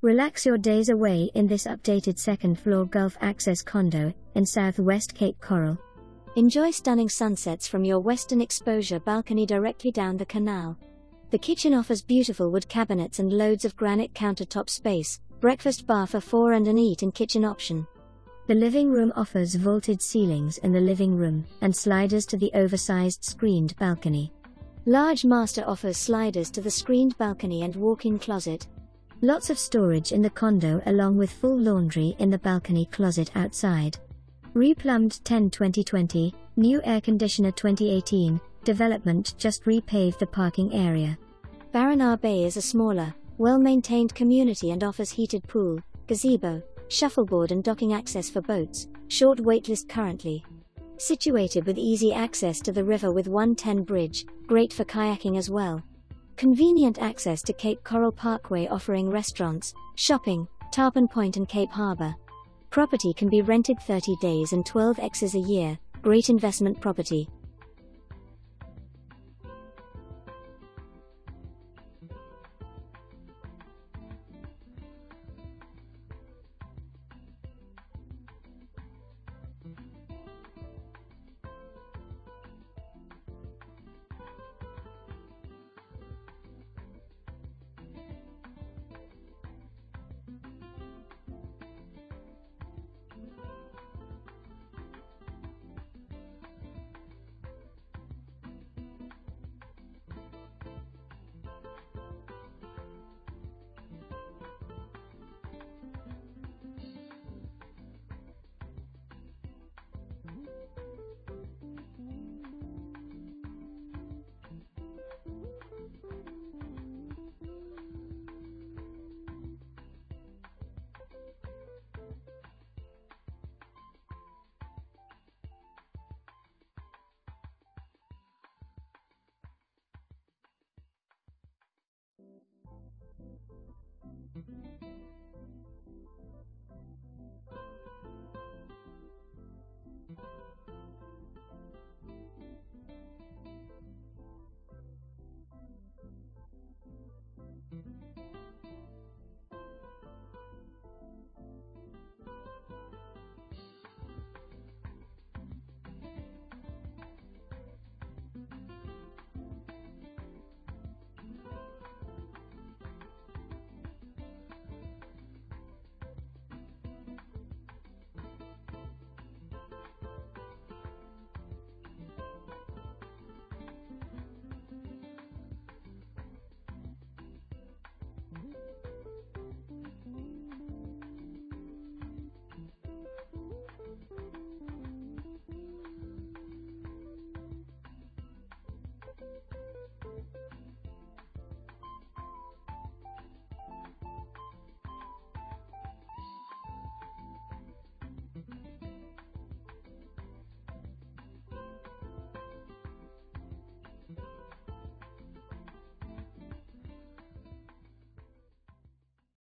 Relax your days away in this updated second floor Gulf access condo in southwest Cape Coral. Enjoy stunning sunsets from your western exposure balcony directly down the canal. The kitchen offers beautiful wood cabinets and loads of granite countertop space, breakfast bar for four and an eat in kitchen option. The living room offers vaulted ceilings in the living room and sliders to the oversized screened balcony. Large master offers sliders to the screened balcony and walk-in closet. Lots of storage in the condo along with full laundry in the balcony closet outside. Replumbed 10 2020, new air conditioner 2018, development just repaved the parking area. Baruna Bay is a smaller, well-maintained community and offers heated pool, gazebo, shuffleboard and docking access for boats, short waitlist currently. Situated with easy access to the river with 110 bridge, great for kayaking as well. Convenient access to Cape Coral Parkway offering restaurants, shopping, Tarpon Point and Cape Harbour. Property can be rented 30 days and 12 X's a year, great investment property.